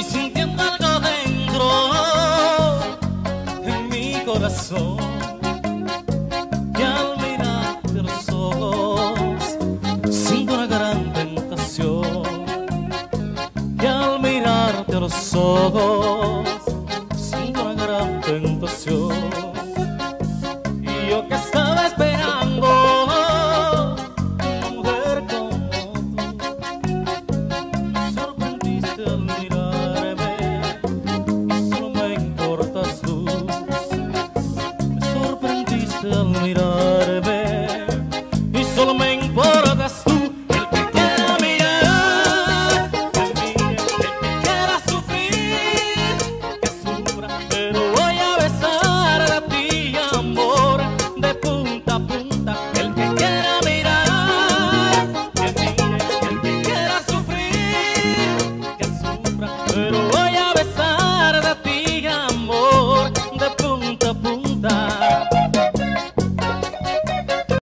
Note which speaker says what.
Speaker 1: Estoy sintiendo acá dentro, en mi corazón, que al mirarte los ojos, siento una gran tentación, que al mirarte los ojos, siento una gran tentación. se almirar.